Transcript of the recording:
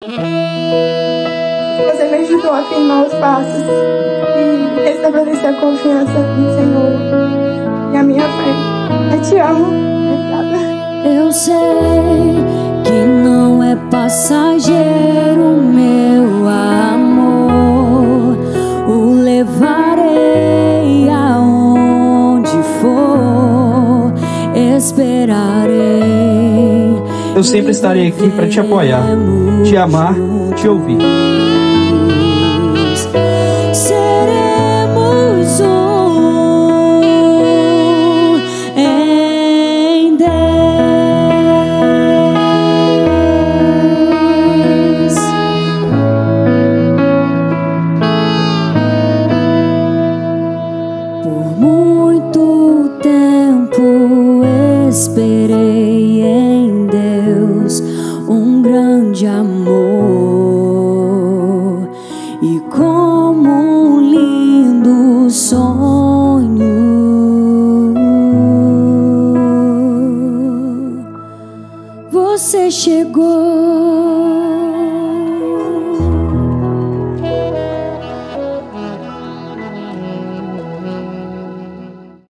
Você me ajudou a firmar os passos e restabelecer a confiança no Senhor e a minha fé. Eu te amo. Obrigada. Eu sei que não é passageiro meu amor. O levarei aonde for, esperarei. Eu sempre estarei aqui para te apoiar, te amar, te ouvir. Seremos um em Deus. Por muito tempo esperei grande amor. E como um lindo sonho. Você chegou